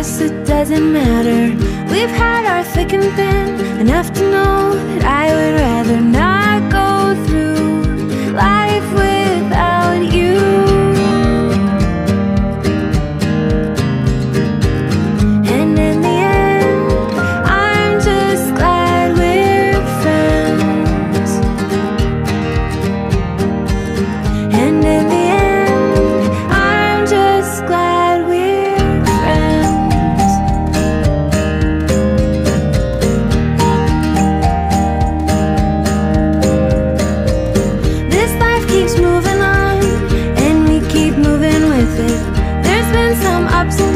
guess it doesn't matter. We've had our thick and thin, enough to know keeps moving on, and we keep moving with it. There's been some ups and